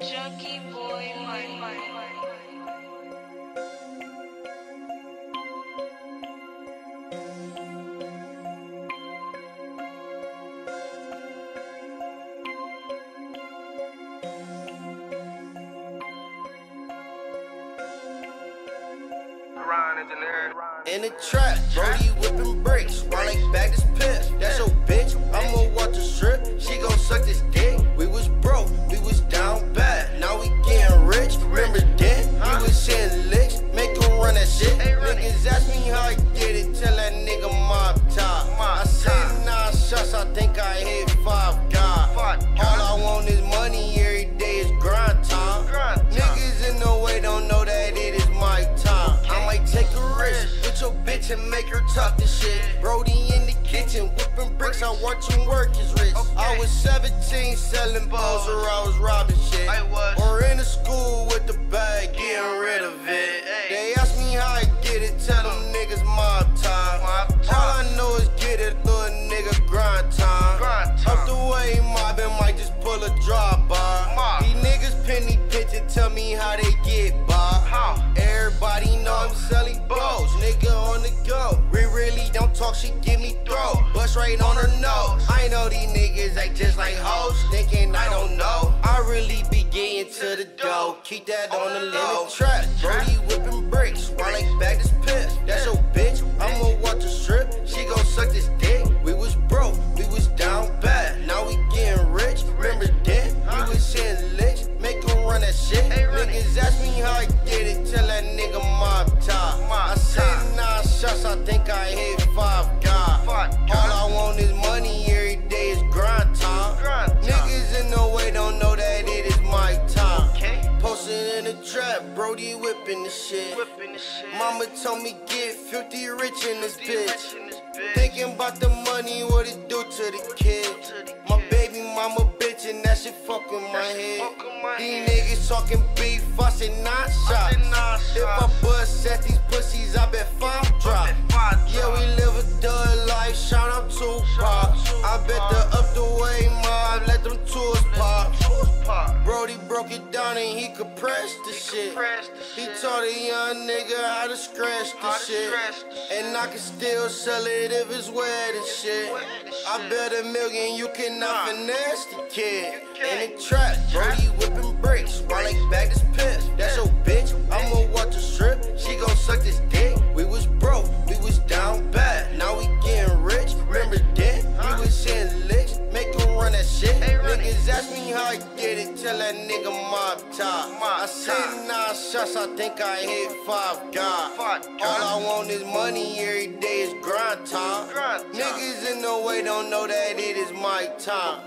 Junkie boy, my, my, my. In the trap, Brody whipping bricks, while like bag this piff. That's your bitch. I'ma watch the strip. She gon' and make her talk this shit. Brody in the kitchen, whipping bricks, I watch him work his wrist. I was 17 selling balls or I was robbing shit. Or in the school with the bag, getting rid of it. They ask me how I get it, tell them niggas mob ties. All I know is get it, little nigga grind time. Up the way mobbing might just pull a drop by. These niggas penny pitching, tell me how they get don't give me throw. Bust right on her nose. I know these niggas act just like hoes, thinking I don't know. I really be getting to the dough, keep that on the low. Trap, Brody whipping bricks, while like bag this Brody whipping the shit. Mama told me get 50 rich in this bitch. Thinking about the money, what it do to the kid. My baby mama bitch and that shit fuck with my head. These niggas talking beef, I say nine shots. If I down and he could the shit. He taught a young nigga how to scratch the shit. And I can still sell it if it's wet and shit. I bet a million you cannot finesse the kid. In the trap, Brody whipping bricks, while like bag this piff. That's your bitch, I'ma watch the strip. She gon' suck this dick. We was broke, we was down bad. Now we getting rich. Remember then? We was seeing licks, make her run that shit. Niggas ask me how I get it, tell that nigga mob top. I said nine shots, I think I hit five God. All I want is money, every day is grind time. Niggas in the way don't know that it is my time.